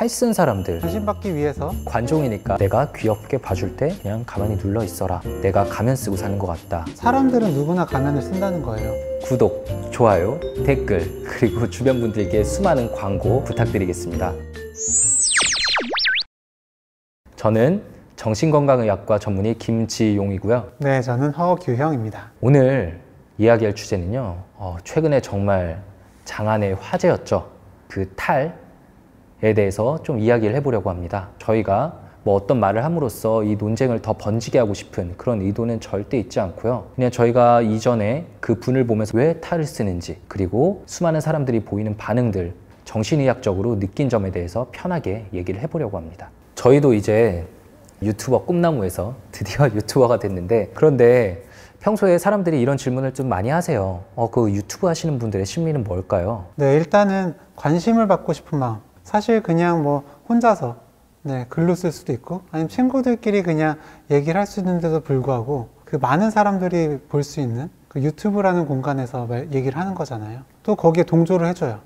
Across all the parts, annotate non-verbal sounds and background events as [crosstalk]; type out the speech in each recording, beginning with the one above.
탈쓴 사람들. 관심받기 위해서 관종이니까 내가 귀엽게 봐줄 때 그냥 가만히 눌러 있어라. 내가 가면 쓰고 사는 것 같다. 사람들은 누구나 가면을 쓴다는 거예요. 구독, 좋아요, 댓글 그리고 주변 분들께 수많은 광고 부탁드리겠습니다. 저는 정신건강의학과 전문의 김지용이고요. 네, 저는 허규형입니다. 오늘 이야기할 주제는요 어, 최근에 정말 장안의 화제였죠. 그 탈 에 대해서 좀 이야기를 해보려고 합니다 저희가 뭐 어떤 말을 함으로써 이 논쟁을 더 번지게 하고 싶은 그런 의도는 절대 있지 않고요 그냥 저희가 이전에 그 분을 보면서 왜 탈을 쓰는지 그리고 수많은 사람들이 보이는 반응들 정신의학적으로 느낀 점에 대해서 편하게 얘기를 해보려고 합니다 저희도 이제 유튜버 꿈나무에서 [laughs] 드디어 유튜버가 됐는데 그런데 평소에 사람들이 이런 질문을 좀 많이 하세요. 어, 그 유튜브 하시는 분들의 심리는 뭘까요? 네, 일단은 관심을 받고 싶은 마음. 사실 그냥 뭐 혼자서 네, 글로 쓸 수도 있고 아니면 친구들끼리 그냥 얘기를 할 수 있는데도 불구하고 그 많은 사람들이 볼 수 있는 그 유튜브라는 공간에서 말- 얘기를 하는 거잖아요. 또 거기에 동조를 해줘요.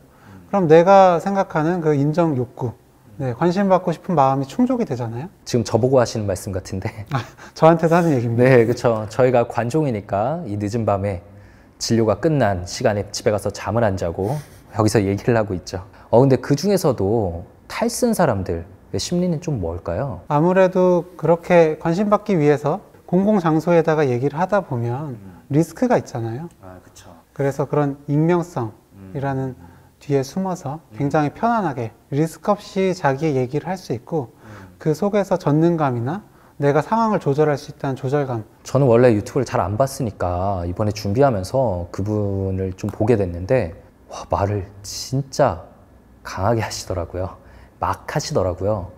그럼 내가 생각하는 그 인정 욕구, 네, 관심 받고 싶은 마음이 충족이 되잖아요. 지금 저보고 하시는 말씀 같은데. 저한테도 하는 얘기입니다. 네, 그렇죠. 저희가 관종이니까 이 늦은 밤에 진료가 끝난 시간에 집에 가서 잠을 안 자고 여기서 얘기를 하고 있죠. 어, 근데 그 중에서도 탈쓴 사람들 의 심리는 좀 뭘까요? 아무래도 그렇게 관심 받기 위해서 공공 장소에다가 얘기를 하다 보면 리스크가 있잖아요. 아, 그렇죠. 그래서 그런 익명성이라는 뒤에 숨어서 굉장히 편안하게 리스크 없이 자기의 얘기를 할 수 있고 그 속에서 전능감이나 내가 상황을 조절할 수 있다는 조절감. 저는 원래 유튜브를 잘 안 봤으니까 이번에 준비하면서 그분을 좀 보게 됐는데 와, 말을 진짜 강하게 하시더라고요. 막 하시더라고요.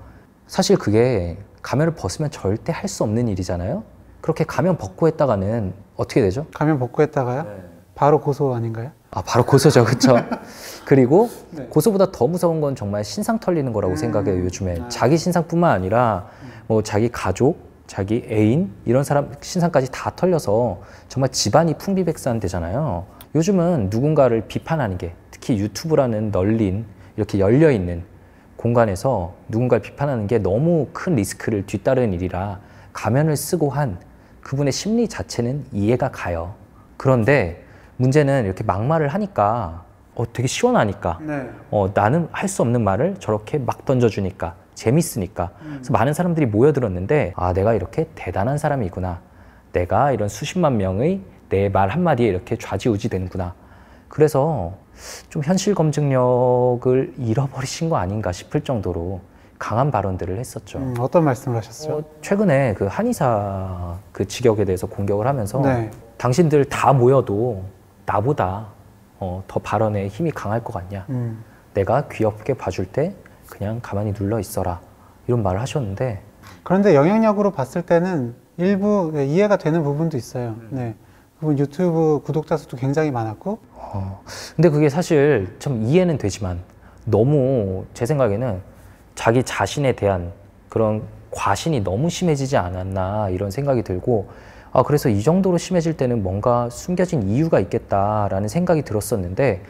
사실 그게 가면을 벗으면 절대 할 수 없는 일이잖아요. 그렇게 가면 벗고 했다가는 어떻게 되죠? 가면 벗고 했다가요? 바로 고소 아닌가요? 아 바로 고소죠, 그렇죠? [laughs] 그리고 네. 고소보다 더 무서운 건 정말 신상 털리는 거라고 음. 생각해요. 요즘에 아. 자기 신상뿐만 아니라 뭐 자기 가족, 자기 애인 이런 사람 신상까지 다 털려서 정말 집안이 풍비백산 되잖아요. 요즘은 누군가를 비판하는 게 특히 유튜브라는 널린 이렇게 열려 있는 공간에서 누군가를 비판하는 게 너무 큰 리스크를 뒤따르는 일이라 가면을 쓰고 한 그분의 심리 자체는 이해가 가요. 그런데 문제는 이렇게 막말을 하니까 어, 되게 시원하니까 네. 어, 나는 할 수 없는 말을 저렇게 막 던져주니까 재밌으니까 그래서 많은 사람들이 모여들었는데 아 내가 이렇게 대단한 사람이구나 내가 이런 수십만 명의 내 말 한마디에 이렇게 좌지우지 되는구나 그래서 좀 현실 검증력을 잃어버리신 거 아닌가 싶을 정도로 강한 발언들을 했었죠. 음, 어떤 말씀을 하셨어요? 어, 최근에 그 한의사 그 직역에 대해서 공격을 하면서 네. 당신들 다 모여도 나보다 어, 더 발언에 힘이 강할 것 같냐? 음, 내가 귀엽게 봐줄 때 그냥 가만히 눌러 있어라 이런 말을 하셨는데 그런데 영향력으로 봤을 때는 일부 네, 이해가 되는 부분도 있어요. 네. 유튜브 구독자 수도 굉장히 많았고 어, 근데 그게 사실 좀 이해는 되지만 너무 제 생각에는 자기 자신에 대한 그런 과신이 너무 심해지지 않았나 이런 생각이 들고 아 그래서 이 정도로 심해질 때는 뭔가 숨겨진 이유가 있겠다라는 생각이 들었었는데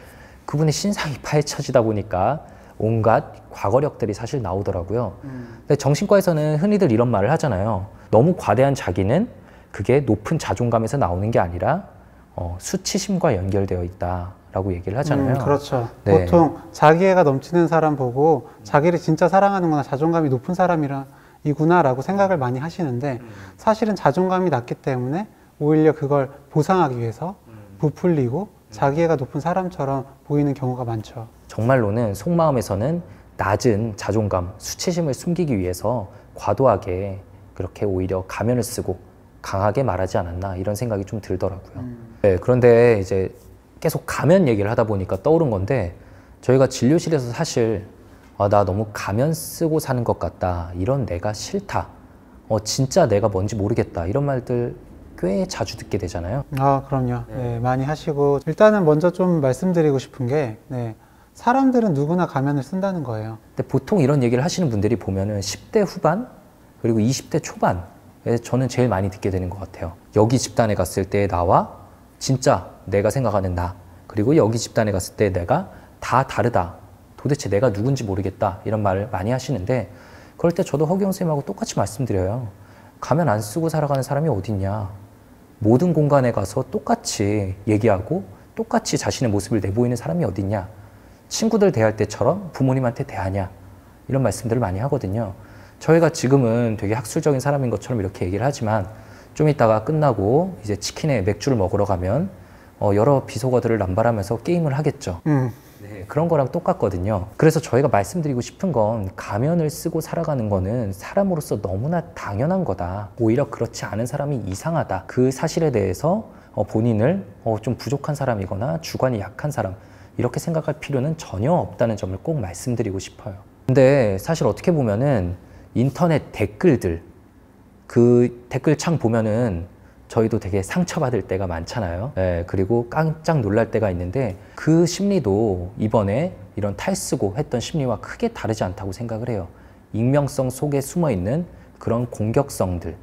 그분의 신상이 [laughs] 파헤쳐지다 보니까 온갖 과거력들이 사실 나오더라고요. 근데 정신과에서는 흔히들 이런 말을 하잖아요. 너무 과대한 자기는 그게 높은 자존감에서 나오는 게 아니라 어, 수치심과 연결되어 있다라고 얘기를 하잖아요. 음, 그렇죠. 네. 보통 자기애가 넘치는 사람 보고 자기를 진짜 사랑하는구나, 자존감이 높은 사람이구나라고 생각을 많이 하시는데 사실은 자존감이 낮기 때문에 오히려 그걸 보상하기 위해서 부풀리고 자기애가 높은 사람처럼 보이는 경우가 많죠. 정말로는 속마음에서는 낮은 자존감, 수치심을 숨기기 위해서 과도하게 그렇게 오히려 가면을 쓰고 강하게 말하지 않았나 이런 생각이 좀 들더라고요. 네, 그런데 이제 계속 가면 얘기를 하다 보니까 떠오른 건데 저희가 진료실에서 사실 아, 나 너무 가면 쓰고 사는 것 같다. 이런 내가 싫다. 어, 진짜 내가 뭔지 모르겠다. 이런 말들 꽤 자주 듣게 되잖아요. 아, 그럼요. 네, 많이 하시고 일단은 먼저 좀 말씀드리고 싶은 게 네, 사람들은 누구나 가면을 쓴다는 거예요. 근데 보통 이런 얘기를 하시는 분들이 보면은 10대 후반 그리고 20대 초반에 저는 제일 많이 듣게 되는 것 같아요. 여기 집단에 갔을 때 나와 진짜 내가 생각하는 나 그리고 여기 집단에 갔을 때 내가 다 다르다. 도대체 내가 누군지 모르겠다 이런 말을 많이 하시는데 그럴 때 저도 허경 선생님하고 똑같이 말씀드려요. 가면 안 쓰고 살아가는 사람이 어딨냐. 모든 공간에 가서 똑같이 얘기하고 똑같이 자신의 모습을 내보이는 사람이 어딨냐. 친구들 대할 때처럼 부모님한테 대하냐. 이런 말씀들을 많이 하거든요. 저희가 지금은 되게 학술적인 사람인 것처럼 이렇게 얘기를 하지만 좀 이따가 끝나고 이제 치킨에 맥주를 먹으러 가면 어, 여러 비속어들을 남발하면서 게임을 하겠죠. 음, 네, 그런 거랑 똑같거든요. 그래서 저희가 말씀드리고 싶은 건 가면을 쓰고 살아가는 거는 사람으로서 너무나 당연한 거다. 오히려 그렇지 않은 사람이 이상하다. 그 사실에 대해서 어, 본인을 어, 좀 부족한 사람이거나 주관이 약한 사람 이렇게 생각할 필요는 전혀 없다는 점을 꼭 말씀드리고 싶어요. 근데 사실 어떻게 보면은 인터넷 댓글들 그 댓글 창 보면은 저희도 되게 상처받을 때가 많잖아요. 예, 그리고 깜짝 놀랄 때가 있는데 그 심리도 이번에 이런 탈쓰고 했던 심리와 크게 다르지 않다고 생각을 해요. 익명성 속에 숨어 있는 그런 공격성들.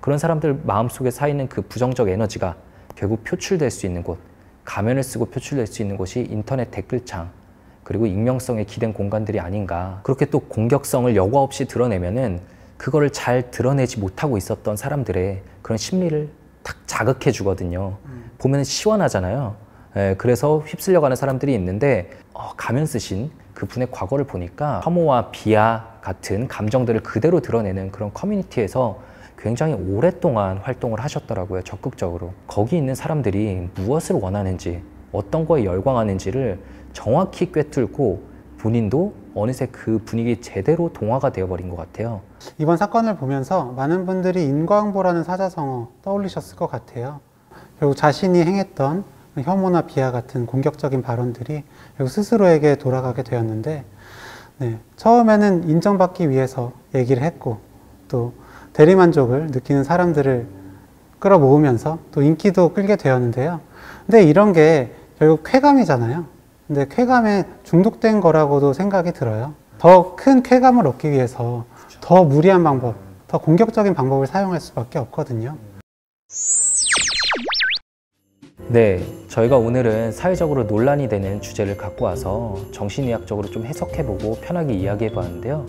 그런 사람들 마음속에 쌓이는 그 부정적 에너지가 결국 표출될 수 있는 곳, 가면을 쓰고 표출될 수 있는 곳이 인터넷 댓글창, 그리고 익명성에 기댄 공간들이 아닌가. 그렇게 또 공격성을 여과 없이 드러내면은 그거를 잘 드러내지 못하고 있었던 사람들의 그런 심리를 탁 자극해 주거든요. 보면 시원하잖아요. 예, 그래서 휩쓸려 가는 사람들이 있는데 어, 가면 쓰신 그 분의 과거를 보니까 혐오와 비하 같은 감정들을 그대로 드러내는 그런 커뮤니티에서 굉장히 오랫동안 활동을 하셨더라고요. 적극적으로. 거기 있는 사람들이 무엇을 원하는지, 어떤 거에 열광하는지를 정확히 꿰뚫고 본인도 어느새 그 분위기에 제대로 동화가 되어버린 것 같아요. 이번 사건을 보면서 많은 분들이 인과응보라는 사자성어 떠올리셨을 것 같아요. 결국 자신이 행했던 혐오나 비하 같은 공격적인 발언들이 결국 스스로에게 돌아가게 되었는데, 네, 처음에는 인정받기 위해서 얘기를 했고, 또 대리만족을 느끼는 사람들을 끌어모으면서 또 인기도 끌게 되었는데요. 근데 이런 게 결국 쾌감이잖아요. 근데 쾌감에 중독된 거라고도 생각이 들어요. 더 큰 쾌감을 얻기 위해서 더 무리한 방법, 더 공격적인 방법을 사용할 수밖에 없거든요. 네, 저희가 오늘은 사회적으로 논란이 되는 주제를 갖고 와서 정신의학적으로 좀 해석해보고 편하게 이야기해봤는데요.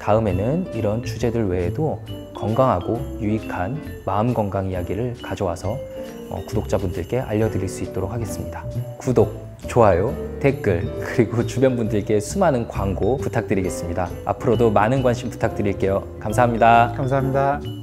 다음에는 이런 주제들 외에도 건강하고 유익한 마음 건강 이야기를 가져와서 어, 구독자분들께 알려드릴 수 있도록 하겠습니다. 구독, 좋아요, 댓글, 그리고 주변 분들께 수많은 광고 부탁드리겠습니다. 앞으로도 많은 관심 부탁드릴게요. 감사합니다. 감사합니다.